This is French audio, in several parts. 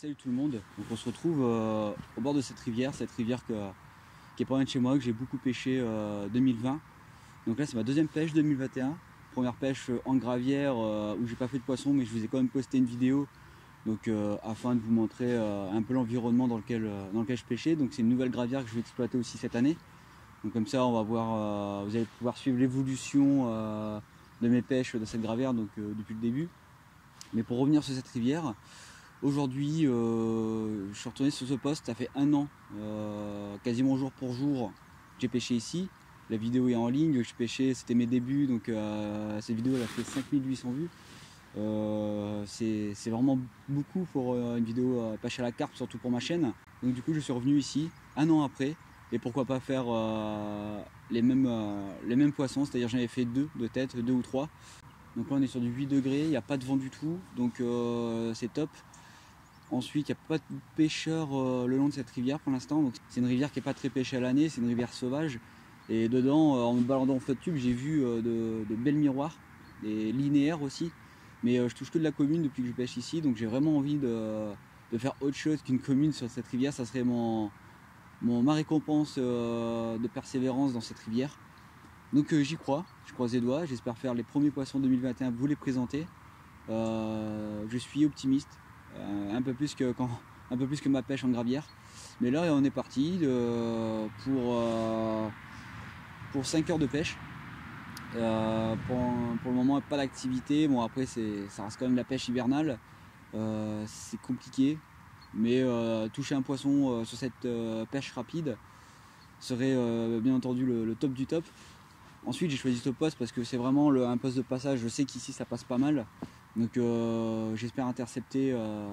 salut tout le monde. Donc on se retrouve euh, au bord de cette rivière, cette rivière qui est pas loin de chez moi, que j'ai beaucoup pêché euh, 2020. Donc là c'est ma deuxième pêche 2021. Première pêche euh, en gravière euh, où j'ai pas fait de poisson mais je vous ai quand même posté une vidéo donc afin de vous montrer un peu l'environnement dans lequel, dans lequel je pêchais. Donc c'est une nouvelle gravière que je vais exploiter aussi cette année. Donc comme ça on va voir, vous allez pouvoir suivre l'évolution de mes pêches dans cette gravière donc depuis le début. Mais pour revenir sur cette rivière, Aujourd'hui, euh, je suis retourné sur ce poste, ça fait un an, euh, quasiment jour pour jour, j'ai pêché ici. La vidéo est en ligne, je pêchais, c'était mes débuts, donc euh, cette vidéo elle a fait 5800 vues. C'est vraiment beaucoup pour une vidéo pêche à la carpe, surtout pour ma chaîne. Donc du coup, je suis revenu ici, un an après, et pourquoi pas faire les, mêmes, les mêmes poissons, c'est-à-dire j'en avais fait deux de tête, deux ou trois. Donc là on est sur du 8 degrés, il n'y a pas de vent du tout, donc c'est top. Ensuite, il n'y a pas de pêcheurs euh, le long de cette rivière pour l'instant. C'est une rivière qui n'est pas très pêchée à l'année, c'est une rivière sauvage. Et dedans, euh, en me baladant en flotte tube, j'ai vu euh, de, de belles miroirs, des linéaires aussi. Mais je touche que de la commune depuis que je pêche ici, donc j'ai vraiment envie de, de faire autre chose qu'une commune sur cette rivière. Ça serait mon, ma récompense de persévérance dans cette rivière. Donc j'y crois, je croise les doigts, j'espère faire les premiers poissons 2021, vous les présenter. Je suis optimiste, un, peu plus que quand, un peu plus que ma pêche en gravière. Mais là on est parti euh, pour, euh, pour 5 heures de pêche. Euh, pour, le moment pas d'activité, bon après ça reste quand même la pêche hivernale, Euh, c'est compliqué, mais euh, toucher un poisson euh, sur cette euh, pêche rapide serait euh, bien entendu le, top du top. Ensuite j'ai choisi ce poste parce que c'est vraiment un poste de passage, je sais qu'ici ça passe pas mal, donc euh, j'espère intercepter euh,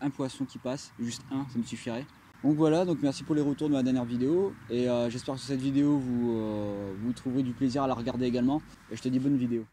un poisson qui passe, juste un, ça me suffirait. Donc voilà, donc merci pour les retours de ma dernière vidéo et euh, j'espère que cette vidéo vous, vous trouverez du plaisir à la regarder également. Et je te dis bonne vidéo.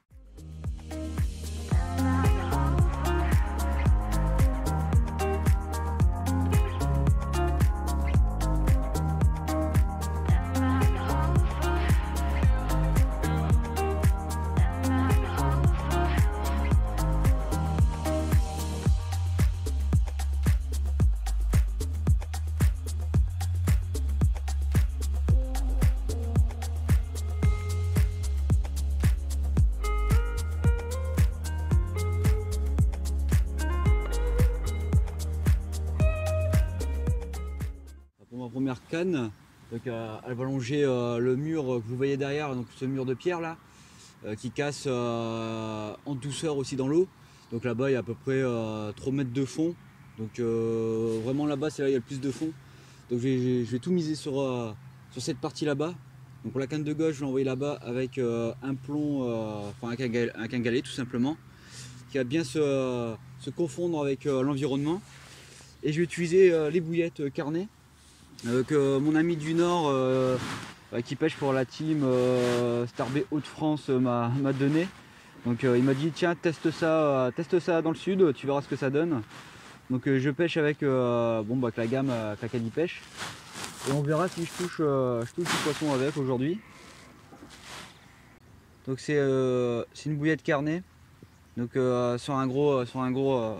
Première donc, euh, elle va longer euh, le mur que vous voyez derrière, donc ce mur de pierre là, euh, qui casse en douceur aussi dans l'eau. Donc là-bas il y a à peu près euh, 3 mètres de fond. Donc vraiment là-bas c'est là où il y a le plus de fond. Donc je vais, tout miser sur, sur cette partie là-bas. Donc pour la canne de gauche je vais l'envoyer là-bas avec un plomb, enfin un, gal- avec un galet tout simplement, qui va bien se, se confondre avec l'environnement. Et je vais utiliser les bouillettes carnet que mon ami du Nord euh, euh, qui pêche pour la team euh, Starbay Hauts-de-France euh, m'a donné. Donc euh, il m'a dit tiens teste ça, euh, teste ça dans le sud, tu verras ce que ça donne. Donc euh, je pêche avec euh, bon bah avec la gamme euh, Kakadi pêche. Et on verra si je touche, euh, je poisson avec aujourd'hui. Donc c'est euh, une bouillette carnet. Donc euh, sur un gros sur un gros euh,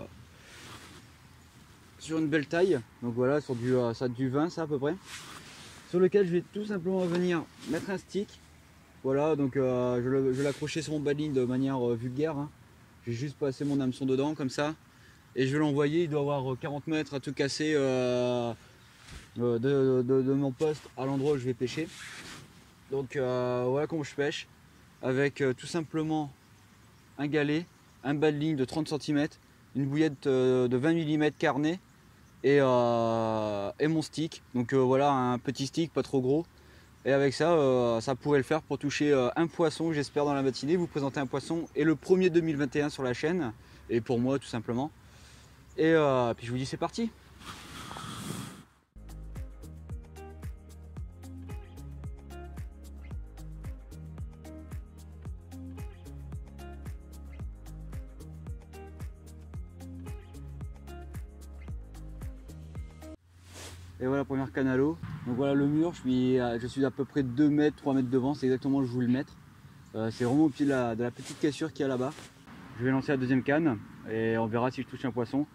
sur une belle taille, donc voilà, sur du, euh, ça, du 20 ça à peu près, sur lequel je vais tout simplement venir mettre un stick. Voilà, donc euh, je vais l'accrocher sur mon baline de manière euh, vulgaire. hein. Je vais juste passer mon hameçon dedans comme ça. Et je vais l'envoyer, il doit avoir euh, 40 mètres à tout casser de, mon poste à l'endroit où je vais pêcher. Donc voilà comment je pêche. Avec tout simplement un galet, un bas de ligne de 30 cm, une bouillette de 20 mm carnet et, euh, et mon stick. Donc euh, voilà, un petit stick, pas trop gros. Et avec ça, euh, ça pourrait le faire pour toucher un poisson, j'espère, dans la matinée. Vous présenter un poisson et le premier 2021 sur la chaîne. Et pour moi, tout simplement. Et puis je vous dis, c'est parti. Et voilà, première canne à l'eau. Donc voilà le mur, je suis, à, peu près 2 mètres, 3 mètres devant, c'est exactement où je voulais le mettre. Euh, c'est vraiment au pied de la, petite cassure qu'il y a là-bas. Je vais lancer la deuxième canne et on verra si je touche un poisson.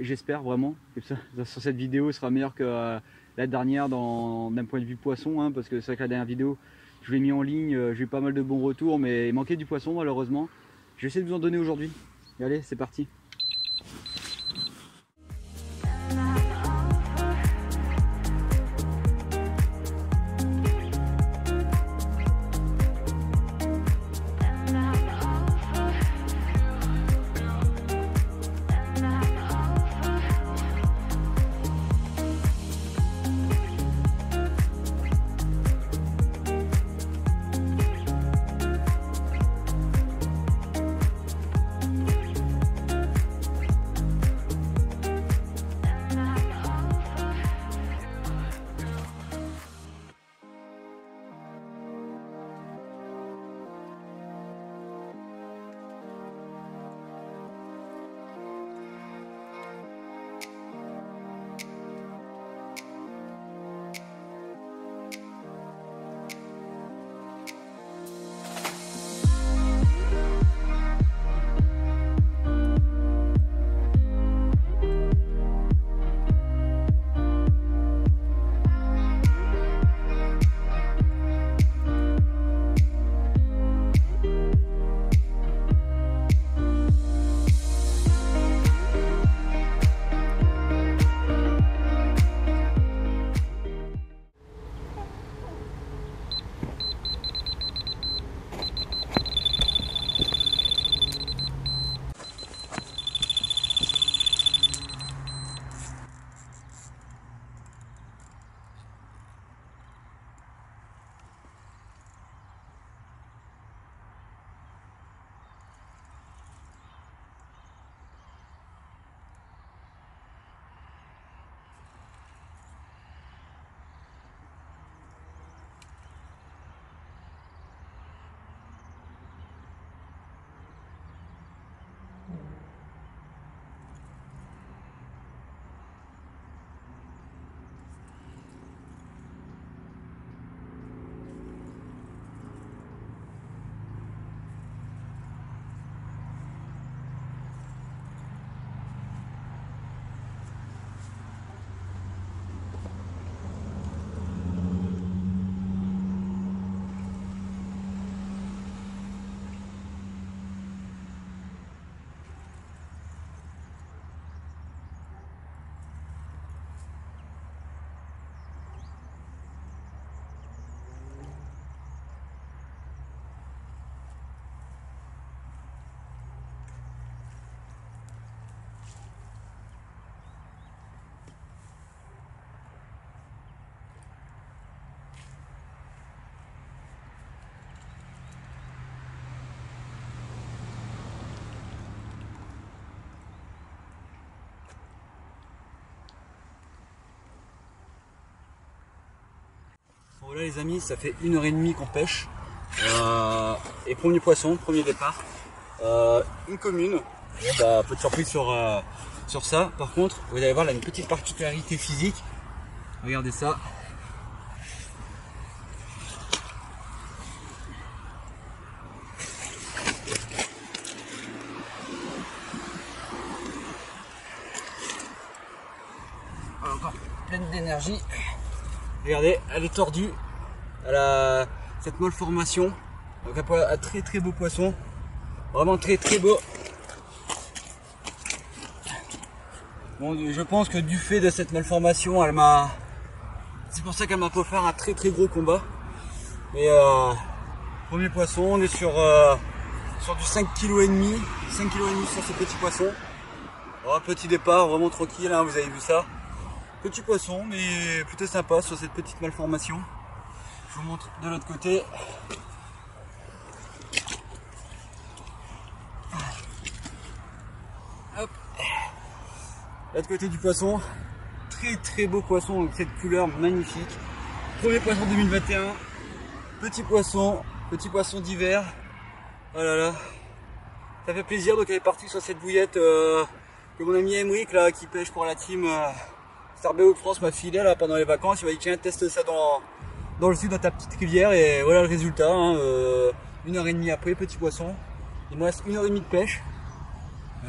J'espère vraiment que sur cette vidéo sera meilleur que la dernière d'un point de vue poisson, hein, parce que c'est vrai que la dernière vidéo, je l'ai mis en ligne, j'ai eu pas mal de bons retours, mais il manquait du poisson malheureusement. Je vais essayer de vous en donner aujourd'hui. Allez, c'est parti. Les amis, ça fait une heure et demie qu'on pêche. Euh, et premier poisson, premier départ. Euh, une commune. Bah, peu de surprise sur, euh, sur ça. Par contre, vous allez voir là une petite particularité physique. Regardez ça. Encore pleine d'énergie. Regardez, elle est tordue. Elle a cette molle formation. Donc un très très beau poisson. Vraiment très très beau. Je pense que du fait de cette malformation, elle m'a. C'est pour ça qu'elle m'a faire un très très gros combat. Mais euh, premier poisson, on est sur, euh, du 5 kg et demi. 5 kg et sur ce petit poisson. Oh, petit départ, vraiment tranquille, hein, vous avez vu ça. Petit poisson, mais plutôt sympa sur cette petite malformation. Je vous montre de l'autre côté. Hop. L'autre côté du poisson. Très très beau poisson avec cette couleur magnifique. Premier poisson 2021. Petit poisson, petit poisson d'hiver. Oh là là. Ça fait plaisir donc elle est partie sur cette bouillette euh, que mon ami Emric là qui pêche pour la team. Euh, de France m'a filé là pendant les vacances. Il m'a dit tiens teste ça dans, dans le sud dans ta petite rivière et voilà le résultat. Hein, euh, une heure et demie après, petit poisson. Il me reste une heure et demie de pêche.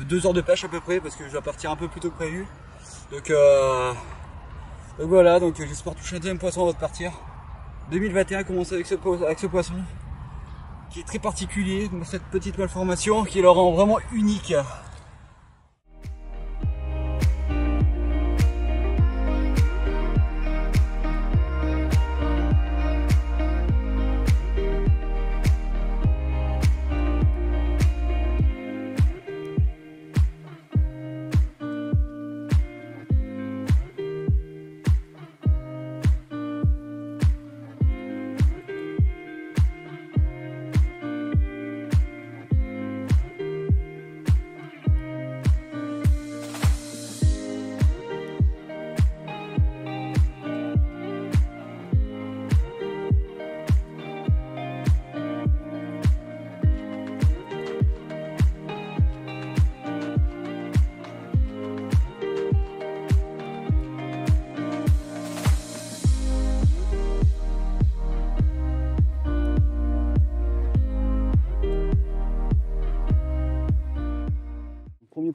deux heures de pêche à peu près parce que je dois partir un peu plus tôt que prévu. Donc, euh, voilà, donc j'espère toucher un deuxième poisson avant de partir. 2021 commence avec ce, avec ce poisson qui est très particulier, cette petite malformation qui le rend vraiment unique.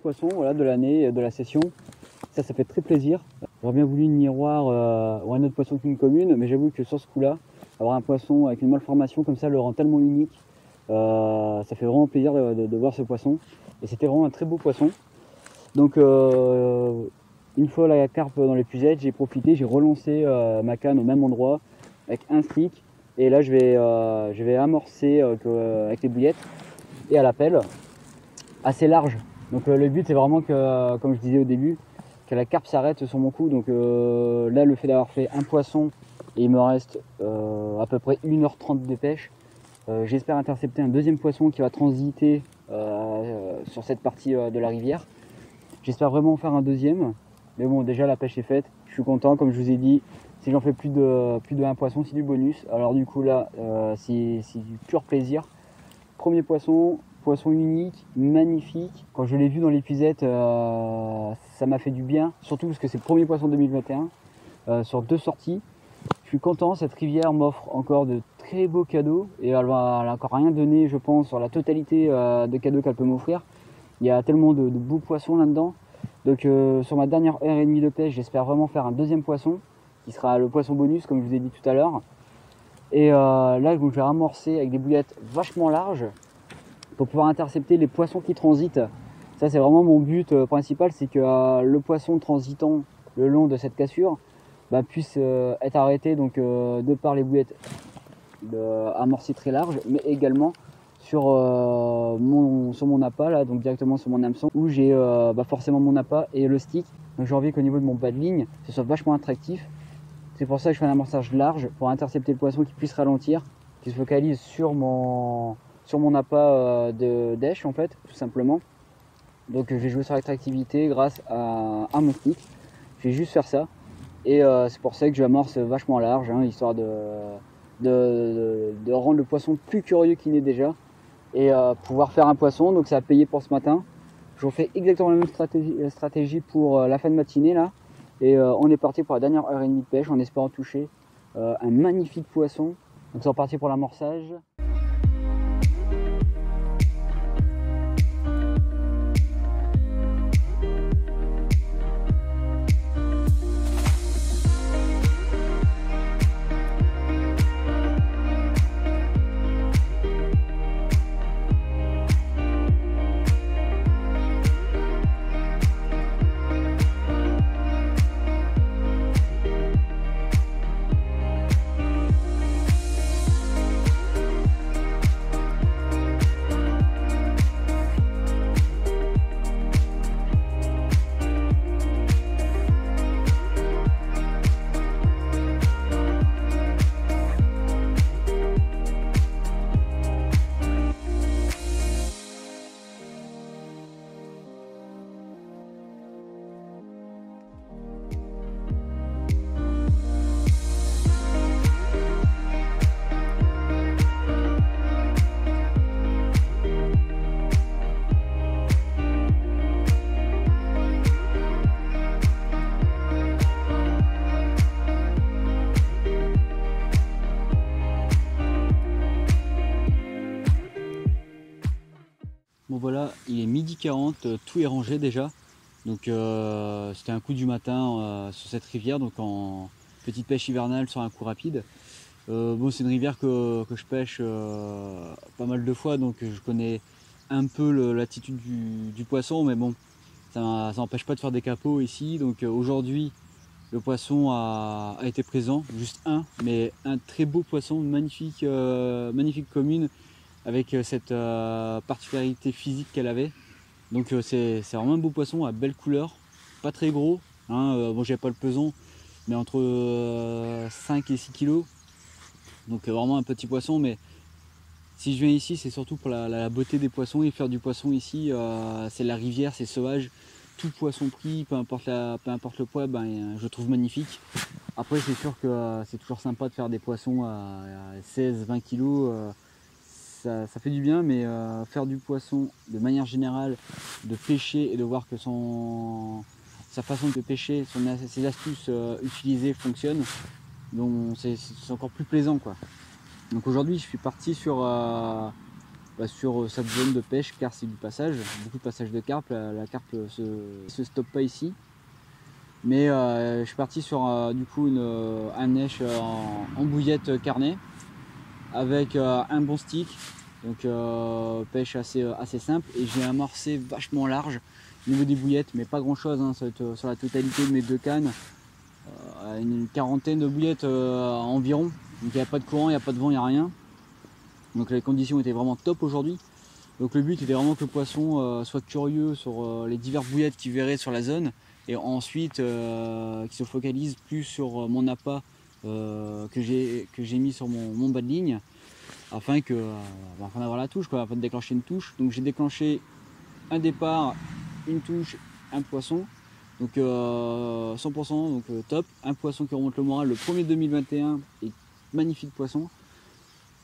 De l'année, de la session. Ça, ça fait très plaisir. J'aurais bien voulu une miroir euh, ou un autre poisson qu'une commune, mais j'avoue que sur ce coup-là, avoir un poisson avec une malformation comme ça le rend tellement unique. Euh, ça fait vraiment plaisir de, voir ce poisson. Et c'était vraiment un très beau poisson. Donc, euh, une fois la carpe dans l'épuisette, j'ai profité, j'ai relancé ma canne au même endroit avec un stick. Et là, je vais, je vais amorcer avec les bouillettes et à la pelle assez large donc euh, le but c'est vraiment que, euh, comme je disais au début, que la carpe s'arrête sur mon coup. Donc euh, là le fait d'avoir fait un poisson et il me reste à peu près 1h30 de pêche, j'espère intercepter un deuxième poisson qui va transiter sur cette partie de la rivière. J'espère vraiment faire un deuxième. Mais bon déjà la pêche est faite, je suis content comme je vous ai dit. Si j'en fais plus de, plus de un poisson, c'est du bonus. Alors du coup là, c'est du pur plaisir. Premier poisson, poisson unique, magnifique. Quand je l'ai vu dans l'épuisette, euh, ça m'a fait du bien, surtout parce que c'est le premier poisson 2021 euh, sur deux sorties. Je suis content, cette rivière m'offre encore de très beaux cadeaux et elle n'a encore rien donné, je pense, sur la totalité euh, de cadeaux qu'elle peut m'offrir. Il y a tellement de, beaux poissons là-dedans. Donc sur ma dernière heure et demie de pêche, j'espère vraiment faire un deuxième poisson, qui sera le poisson bonus, comme je vous ai dit tout à l'heure. Et là, je vais amorcer avec des bouillettes vachement larges pour pouvoir intercepter les poissons qui transitent. Ça c'est vraiment mon but euh, principal, c'est que euh, le poisson transitant le long de cette cassure bah, puisse euh, être arrêté donc de par les boulettes amorcées très larges, mais également sur mon sur appât là, donc directement sur mon hameçon où j'ai bah, forcément mon appât et le stick. Donc j'ai envie qu'au niveau de mon bas de ligne, ce soit vachement attractif. C'est pour ça que je fais un amorçage large pour intercepter le poisson qui puisse ralentir, qui se focalise sur mon sur mon appât euh, de dèche en fait, tout simplement. Donc je vais jouer sur l'attractivité grâce à, mon stick. Je vais juste faire ça. Et euh, c'est pour ça que je amorce vachement large, hein, histoire de, rendre le poisson plus curieux qu'il n'est déjà. Et euh, pouvoir faire un poisson, donc ça a payé pour ce matin. Je vous fais exactement la même stratégie, stratégie pour la fin de matinée là. Et on est parti pour la dernière heure et demie de pêche en espérant toucher un magnifique poisson. Donc c'est reparti pour l'amorçage. Il est midi 40, euh, tout est rangé déjà. Donc euh, c'était un coup du matin euh, sur cette rivière, donc en petite pêche hivernale sur un coup rapide. bon c'est une rivière que, je pêche pas mal de fois, donc je connais un peu l'attitude du, poisson, mais bon, ça n'empêche pas de faire des capots ici. Donc aujourd'hui le poisson a, été présent, juste un, mais un très beau poisson, magnifique, magnifique commune avec cette particularité physique qu'elle avait. Donc euh, c'est vraiment un beau poisson à belle couleur, pas très gros. Hein, bon j'ai pas le pesant, mais entre 5 et 6 kg. Donc vraiment un petit poisson, mais si je viens ici, c'est surtout pour la, beauté des poissons et faire du poisson ici, c'est la rivière, c'est sauvage. Tout poisson pris, peu importe, peu importe le poids, ben, je trouve magnifique. Après, c'est sûr que c'est toujours sympa de faire des poissons à, 16-20 kg ça, fait du bien, mais euh, faire du poisson de manière générale, de pêcher et de voir que son, sa façon de pêcher, son, ses astuces euh, utilisées fonctionnent, donc c'est encore plus plaisant quoi. Donc aujourd'hui je suis parti sur, euh, bah, sur cette zone de pêche car c'est du passage, beaucoup de passage de carpe, la, carpe se, se stoppe pas ici. Mais je suis parti sur du coup une, un neige en, en bouillette carnet avec un bon stick, donc euh, pêche assez, euh, assez simple et j'ai amorcé vachement large au niveau des bouillettes, mais pas grand chose hein, sur, la totalité de mes deux cannes. Euh, une quarantaine de bouillettes environ. Donc il n'y a pas de courant, il n'y a pas de vent, il n'y a rien. Donc les conditions étaient vraiment top aujourd'hui. Donc le but était vraiment que le poisson soit curieux sur les diverses bouillettes qu'il verrait sur la zone et ensuite qu'il se focalise plus sur mon appât que j'ai mis sur mon, bas de ligne afin que euh, afin d'avoir la touche, quoi, afin de déclencher une touche. Donc j'ai déclenché un départ, une touche, un poisson. Donc 100%, euh, donc euh, top. Un poisson qui remonte le moral, le premier 2021 et magnifique poisson.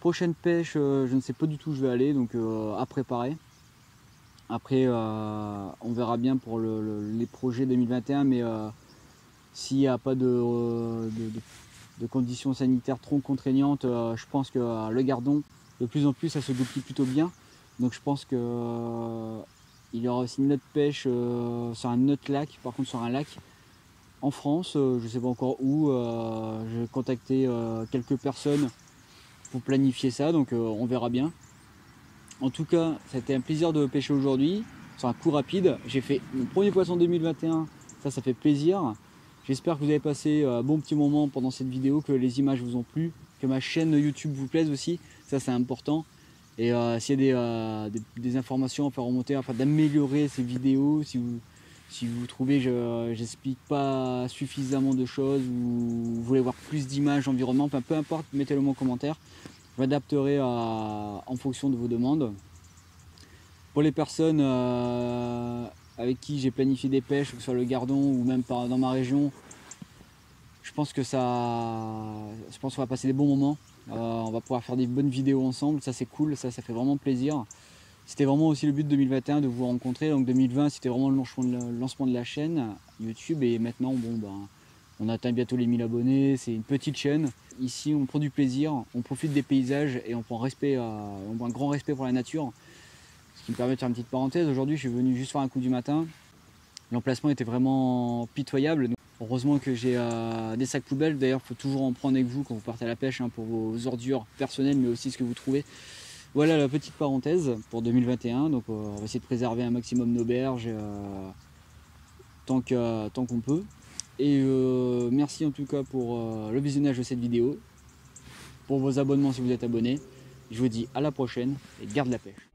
Prochaine pêche, je ne sais pas du tout où je vais aller, donc à préparer. Après, on verra bien pour les projets 2021, mais s'il n'y a pas de conditions sanitaires trop contraignantes, euh, je pense que euh, le gardon, de plus en plus, ça se goupille plutôt bien. Donc je pense qu'il euh, y aura aussi une autre pêche sur un autre lac, par contre sur un lac en France, je ne sais pas encore où. je vais contacter quelques personnes pour planifier ça, donc on verra bien. En tout cas, ça a été un plaisir de pêcher aujourd'hui, sur un coup rapide. J'ai fait mon premier poisson 2021, ça, ça fait plaisir. J'espère que vous avez passé un bon petit moment pendant cette vidéo, que les images vous ont plu, que ma chaîne YouTube vous plaise aussi, ça c'est important. Et euh, s'il y a euh, des, informations à faire remonter afin d'améliorer ces vidéos, si vous, trouvez que j'explique pas suffisamment de choses ou vous voulez voir plus d'images environnement, peu importe, mettez-le en commentaire. Je m'adapterai en fonction de vos demandes. Pour les personnes euh, avec qui j'ai planifié des pêches, que ce soit le Gardon ou même dans ma région, je pense que ça, je pense qu'on va passer des bons moments. Euh, on va pouvoir faire des bonnes vidéos ensemble, ça c'est cool, ça, ça fait vraiment plaisir. C'était vraiment aussi le but de 2021 de vous rencontrer. Donc 2020 c'était vraiment le lancement de la chaîne YouTube et maintenant bon ben on atteint bientôt les 1000 abonnés, c'est une petite chaîne. Ici on prend du plaisir, on profite des paysages et on prend, respect, on prend un grand respect pour la nature. Qui me permet de faire une petite parenthèse, aujourd'hui je suis venu juste faire un coup du matin. L'emplacement était vraiment pitoyable. Heureusement que j'ai euh, des sacs poubelles. D'ailleurs, il faut toujours en prendre avec vous quand vous partez à la pêche hein, pour vos ordures personnelles, mais aussi ce que vous trouvez. Voilà la petite parenthèse pour 2021. Donc, euh, on va essayer de préserver un maximum nos berges euh, tant qu'on peut. Et merci en tout cas pour le visionnage de cette vidéo, pour vos abonnements si vous êtes abonné. Je vous dis à la prochaine et garde la pêche.